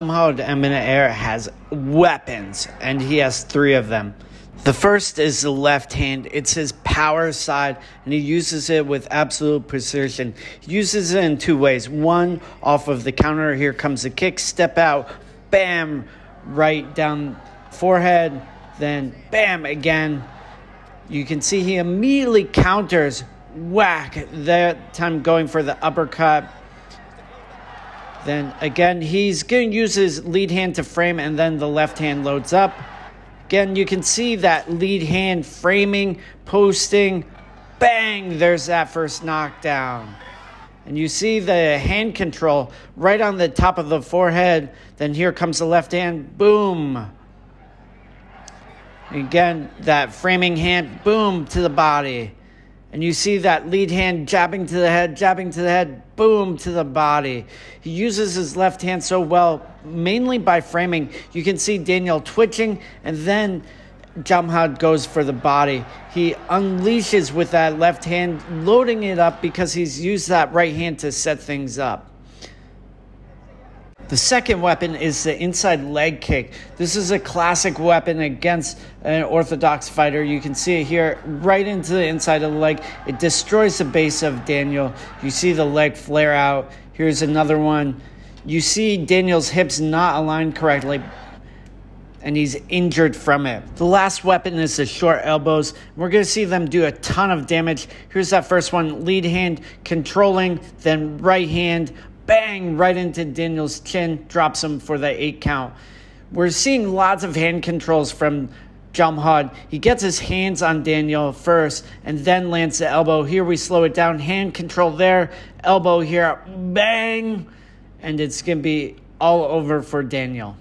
Jomhod Eminent Air has weapons, and he has three of them. The first is the left hand. It's his power side, and he uses it with absolute precision. He uses it in two ways. One, off of the counter, here comes the kick, step out, bam, right down forehead, then bam again. You can see he immediately counters, whack, that time going for the uppercut then again, he's going to use his lead hand to frame, and then the left hand loads up. Again, you can see that lead hand framing, posting, bang, there's that first knockdown. And you see the hand control right on the top of the forehead. Then here comes the left hand, boom. Again, that framing hand, boom, to the body. And you see that lead hand jabbing to the head, jabbing to the head, boom to the body. He uses his left hand so well, mainly by framing. You can see Daniel twitching, and then Jomhod goes for the body. He unleashes with that left hand, loading it up because he's used that right hand to set things up. The second weapon is the inside leg kick. This is a classic weapon against an orthodox fighter. You can see it here right into the inside of the leg. It destroys the base of Daniel. You see the leg flare out. Here's another one. You see Daniel's hips not aligned correctly, and he's injured from it. The last weapon is the short elbows. We're going to see them do a ton of damage. Here's that first one lead hand controlling, then right hand bang, right into Daniel's chin, drops him for the eight count. We're seeing lots of hand controls from Jomhod. He gets his hands on Daniel first and then lands the elbow. Here we slow it down. Hand control there, elbow here, bang, and it's going to be all over for Daniel.